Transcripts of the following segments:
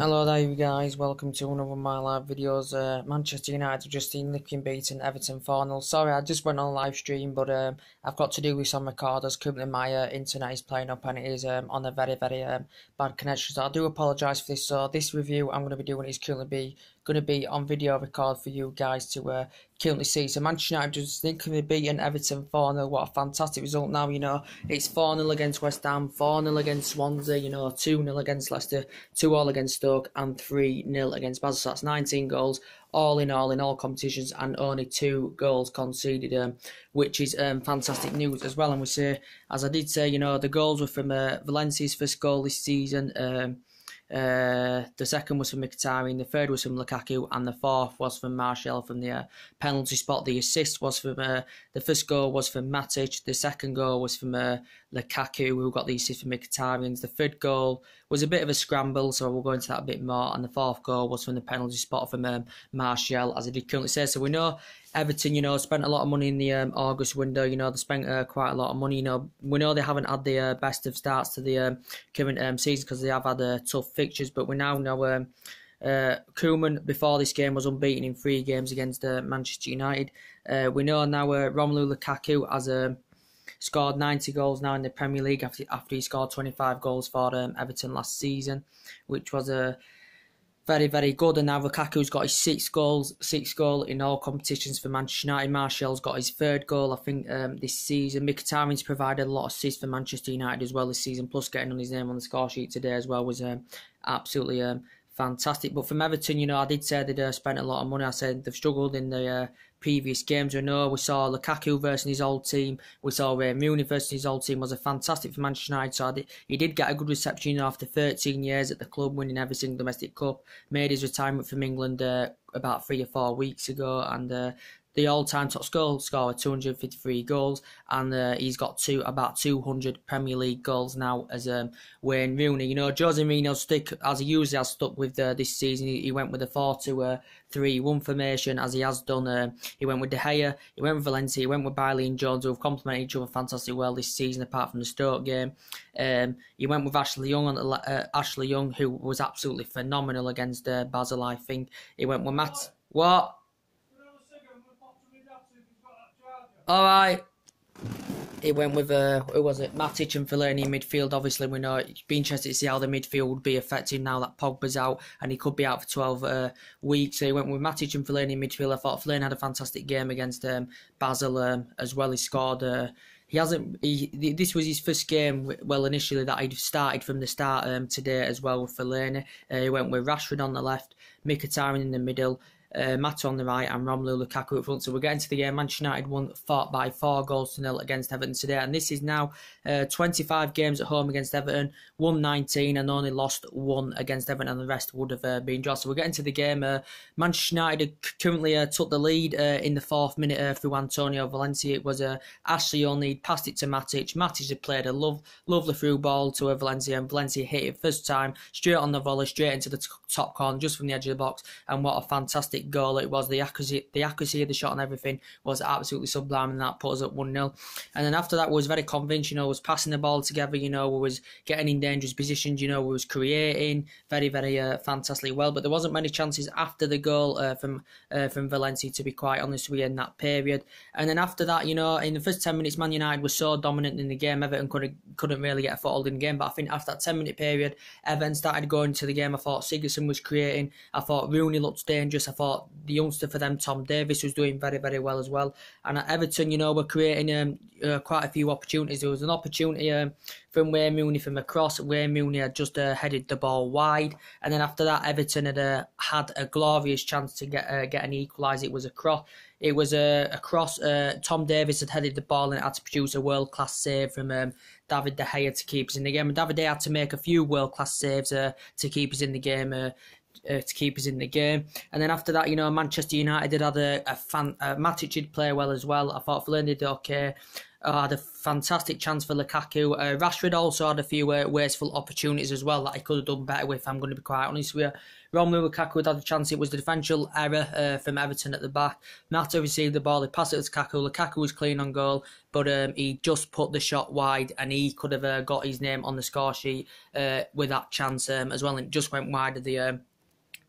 Hello there you guys, welcome to another of my live videos. Uh, Manchester United just seen Licking beaten Everton 4 Sorry, I just went on live stream, but um, I've got to do this on record as currently my uh, internet is playing up and it is um, on a very, very um, bad connection. So I do apologise for this. So this review I'm going to be doing is currently be going to be on video record for you guys to uh, currently see. So Manchester United just thinking of beating Everton 4 0. What a fantastic result now, you know. It's 4 0 against West Ham, 4 0 against Swansea, you know, 2 0 against Leicester, 2 all against Stoke, and 3 0 against Basel. So that's 19 goals all in all in all competitions and only two goals conceded, um, which is um, fantastic news as well. And we say, as I did say, you know, the goals were from uh, Valencia's first goal this season. Um, uh, the second was from Mkhitaryan, the third was from Lukaku, and the fourth was from Martial from the uh, penalty spot. The assist was from uh, the first goal was from Matic, the second goal was from uh, Lukaku, who got the assist from Mkhitaryan. The third goal was a bit of a scramble, so we'll go into that a bit more. And the fourth goal was from the penalty spot from um, Martial, as I did currently say. So we know Everton, you know, spent a lot of money in the um, August window. You know, they spent uh, quite a lot of money. You know, we know they haven't had the uh, best of starts to the um, current um, season because they have had uh, tough fixtures. But we now know um, uh, Koeman before this game was unbeaten in three games against uh, Manchester United. Uh, we know now uh, Romelu Lukaku has um, scored 90 goals now in the Premier League after after he scored 25 goals for um, Everton last season, which was a very, very good. And now Lukaku's got his six goals, six goal in all competitions for Manchester United. Martial's got his third goal, I think, um, this season. Mkhitaryan's provided a lot of assists for Manchester United as well this season, plus getting on his name on the score sheet today as well was um, absolutely um, fantastic. But from Everton, you know, I did say they'd uh, spent a lot of money. I said they've struggled in the uh, previous games. We know we saw Lukaku versus his old team. We saw uh, Rooney versus his old team was a fantastic for Manchester United. So did, he did get a good reception you know, after 13 years at the club, winning every single domestic cup. Made his retirement from England uh, about three or four weeks ago, and uh, the all-time top goal scorer, 253 goals, and uh, he's got two about 200 Premier League goals now as um, Wayne Rooney. You know, Jose Mourinho stick as he usually has stuck with uh, this season. He, went with a 4-2-3-1 uh, formation as he has done. Uh, he went with De Gea, he went with Valencia, he went with Bailly and Jones, who have complemented each other fantastically well this season, apart from the Stoke game. Um, he went with Ashley Young on uh, Ashley Young, who was absolutely phenomenal against uh, Basel. I think he went with Matt. What? All right. It went with uh, who was it? Matic and Fellaini in midfield. Obviously, we know it'd be interested to see how the midfield would be affected now that Pogba's out and he could be out for twelve uh, weeks. So he went with Matic and Fellaini in midfield. I thought Fellaini had a fantastic game against um, Basel um, as well. He scored. Uh, he hasn't. He, this was his first game. Well, initially that he'd started from the start um, today as well with Fellaini. Uh, he went with Rashford on the left, Mkhitaryan in the middle, uh, on the right and Romelu Lukaku up front. So we're getting to the game. Manchester United won fought by four goals to nil against Everton today, and this is now uh, 25 games at home against Everton, won 19 and only lost one against Everton, and the rest would have uh, been draws. So we're getting to the game. Uh, Manchester United currently uh, took the lead uh, in the fourth minute through Antonio Valencia. It was uh, Ashley only passed it to Matic. Matic had played a love, lovely through ball to Valencia, and Valencia hit it first time straight on the volley, straight into the t- top corner, just from the edge of the box. And what a fantastic fantastic goal it was. The accuracy, the accuracy of the shot and everything was absolutely sublime, and that put us at 1 0. And then after that, was very convinced, you know, was passing the ball together, you know, was getting in dangerous positions, you know, was creating very, very uh, fantastically well. But there wasn't many chances after the goal uh, from uh, from Valencia, to be quite honest with you, in that period. And then after that, you know, in the first 10 minutes, Man United was so dominant in the game, Everton couldn't, couldn't really get a foothold in the game. But I think after that 10 minute period, Everton started going to the game. I thought Sigurdsson was creating, I thought Rooney looked dangerous, I thought thought the youngster for them, Tom Davies, was doing very, very well as well. And at Everton, you know, we're creating um, uh, quite a few opportunities. There was an opportunity um, from Wayne Rooney from across. Wayne Rooney had just uh, headed the ball wide, and then after that, Everton had uh, had a glorious chance to get uh, get an equaliser. It was a cross. It was a, a cross. Uh, Tom Davies had headed the ball and had to produce a world class save from um, David De Gea to keep us in the game. And David De Gea had to make a few world class saves uh, to keep us in the game. Uh, to keep us in the game. And then after that, you know, Manchester United had a, a fan. Uh, Matic did play well as well. I thought Fellaini did okay. uh, had a fantastic chance for Lukaku. Uh, Rashford also had a few uh, wasteful opportunities as well that he could have done better with. I'm going to be quite honest with you. Romelu Lukaku had a chance. It was the defensive error uh, from Everton at the back. Mata received the ball. He passed it to Lukaku. Lukaku was clean on goal, but um, he just put the shot wide, and he could have uh, got his name on the score sheet uh, with that chance um, as well. And it just went wide of the um,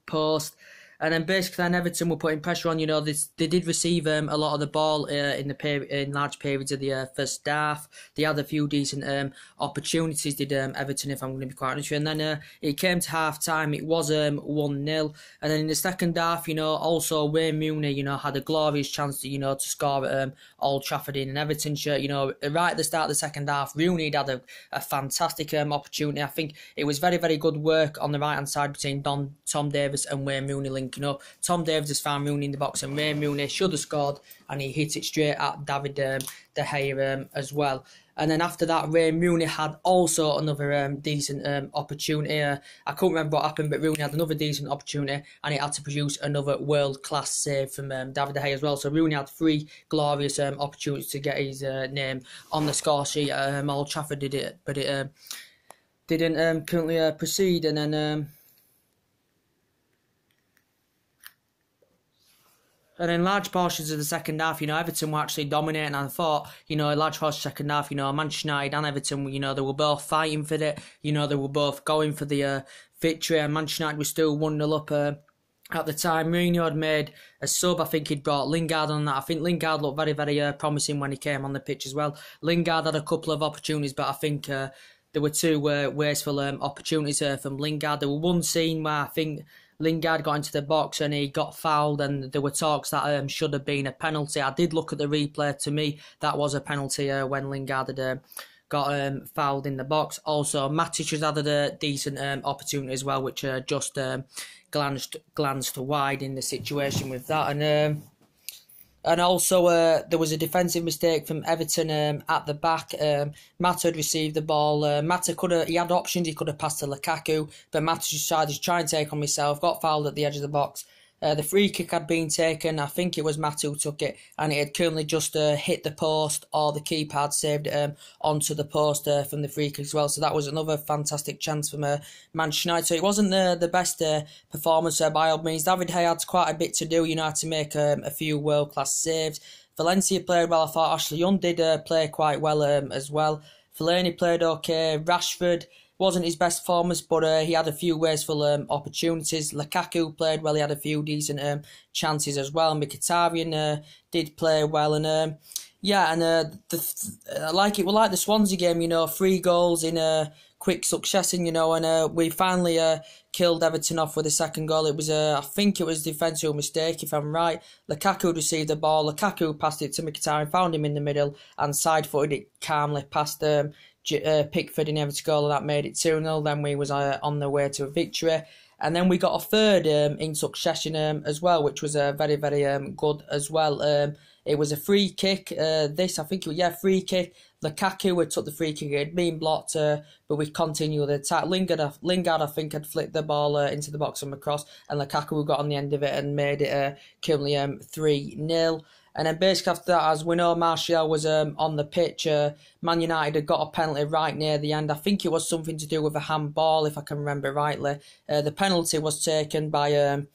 post. And then basically, then Everton were putting pressure on. You know, they, they did receive um, a lot of the ball uh, in the peri- in large periods of the uh, first half. They had a few decent um, opportunities. Did um, Everton, if I'm going to be quite honest. And then uh, it came to half time. It was um, one 0 And then in the second half, you know, also Wayne Rooney, you know, had a glorious chance to you know to score at um, Old Trafford in an Everton shirt. You know, right at the start of the second half, Rooney had a, a fantastic um, opportunity. I think it was very very good work on the right hand side between Don Tom Davies and Wayne Rooney linking up. Tom Davies has found Rooney in the box, and Ray Rooney should have scored, and he hit it straight at David um, De Gea um, as well. And then after that, Ray Rooney had also another um, decent um, opportunity. Uh, I can't remember what happened, but Rooney had another decent opportunity, and he had to produce another world class save from um, David De Gea as well. So Rooney had three glorious um, opportunities to get his uh, name on the score sheet. Um, Old Trafford did it, but it um, didn't currently uh, proceed. And then And in large portions of the second half, you know, Everton were actually dominating. I thought, you know, a large portion of the second half, you know, Manchester United and Everton, you know, they were both fighting for it. You know, they were both going for the uh, victory. And Manchester United was still 1 0 up. Uh, at the time, Mourinho had made a sub. I think he'd brought Lingard on that. I think Lingard looked very, very uh, promising when he came on the pitch as well. Lingard had a couple of opportunities, but I think uh, there were two uh, wasteful um, opportunities uh, from Lingard. There was one scene where I think Lingard got into the box and he got fouled, and there were talks that um, should have been a penalty. I did look at the replay. To me, that was a penalty uh, when Lingard had uh, got um, fouled in the box. Also, Matic has had a decent um, opportunity as well, which uh, just um, glanced glanced wide in the situation with that. And um, and also, uh, there was a defensive mistake from Everton um, at the back. Um, Mata had received the ball. Uh, Mata could have, he had options. He could have passed to Lukaku, but Mata decided to try and take on himself, Got fouled at the edge of the box. Uh, the free kick had been taken. I think it was Matt who took it, and it had currently just uh, hit the post, or the keeper had saved it um, onto the post uh, from the free kick as well. So that was another fantastic chance from uh, Manchester United. So it wasn't the the best uh, performance uh, by all means. David Hay had quite a bit to do. You know, to make um, a few world class saves. Valencia played well. I thought Ashley Young did uh, play quite well um, as well. Fellaini played okay. Rashford wasn't his best performance, but uh, he had a few wasteful um, opportunities. Lukaku played well; he had a few decent um, chances as well. Mkhitaryan uh, did play well, and um, yeah, and uh, the, I like it. We like the Swansea game, you know, three goals in a quick succession, you know, and uh, we finally uh, killed Everton off with a second goal. It was, uh, I think it was a defensive mistake, if I'm right. Lukaku received the ball. Lukaku passed it to Mkhitaryan, found him in the middle, and side footed it calmly past um, uh, Pickford in every goal, that made it 2 0. Then we was uh, on the way to a victory. And then we got a third um, in succession um, as well, which was uh, very, very um, good as well. Um, it was a free kick. Uh, this, I think, yeah, free kick. Lukaku had took the free kick. It had been blocked, uh, but we continued the attack. Lingard, Lingard, I think, had flicked the ball uh, into the box from across, and Lukaku got on the end of it and made it uh, currently um, 3 0. And then basically after that, as we know, Martial was um, on the pitch. Uh, Man United had got a penalty right near the end. I think it was something to do with a handball, if I can remember rightly. Uh, the penalty was taken by um,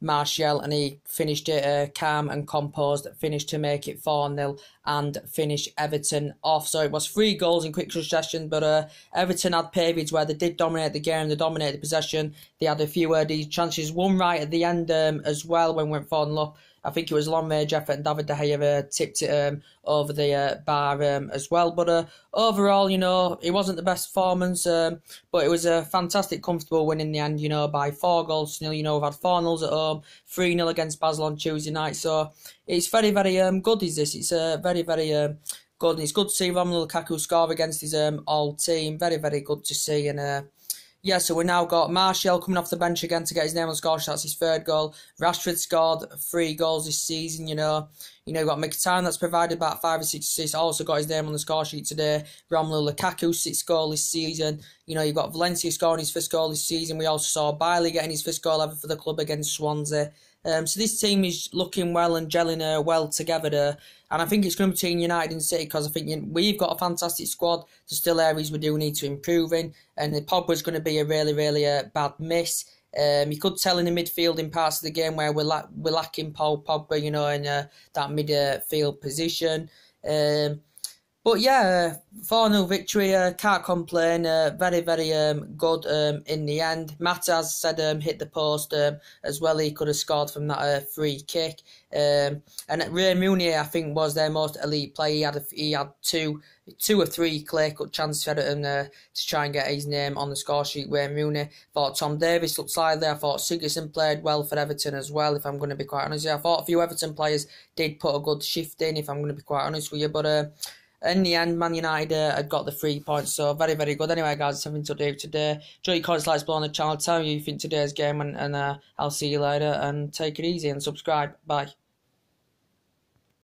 Martial, and he finished it uh, calm and composed, finished to make it 4 0 and finish Everton off. So it was three goals in quick succession, but uh, Everton had periods where they did dominate the game, they dominated the possession. They had a few uh, these chances, one right at the end um, as well when we went 4 0 I think it was long range effort, and David De Gea uh, tipped it um, over the uh, bar um, as well. But uh, overall, you know, it wasn't the best performance, um, but it was a fantastic, comfortable win in the end. You know, by four goals to nil. You know, we've had four nils at home, three nil against Basel on Tuesday night. So it's very, very um, good. Is this? It's uh, very, very. Um, good, and it's good to see Romelu Lukaku score against his um, old team. Very, very good to see, and uh, yeah, so we've now got Martial coming off the bench again to get his name on the score. That's his third goal. Rashford scored three goals this season, you know. You know, got Mkhitaryan that's provided about five or six assists. Also got his name on the score sheet today. Romelu Lukaku, six goal this season. You know, you've got Valencia scoring his first goal this season. We also saw Bailly getting his first goal ever for the club against Swansea. Um, so this team is looking well and gelling uh, well together there. And I think it's going to be between United and City because I think we've got a fantastic squad. There's still areas we do need to improve in. And the Pogba's going to be a really, really uh, bad miss. Um, you could tell in the midfield in parts of the game where we're, la- we're lacking Paul Pogba, you know, in uh, that midfield position. Um, but yeah, 4 0 victory, uh, can't complain. Uh, very, very um, good um, in the end. Matt, as said, um, hit the post um, as well. He could have scored from that uh, free kick. Um, and Ray Mooney, I think, was their most elite player. He had a, he had two two or three clear cut chances for him uh, to try and get his name on the score sheet. Ray Mooney. thought Tom Davies looked slightly. I thought Sigurdsson played well for Everton as well, if I'm going to be quite honest. I thought a few Everton players did put a good shift in, if I'm going to be quite honest with you. But uh, in the end, Man United had got the three points, so very, very good. Anyway, guys, something to do today. Enjoy your comments, likes below on the channel. Tell me you think today's game, and, and uh, I'll see you later. And take it easy and subscribe. Bye.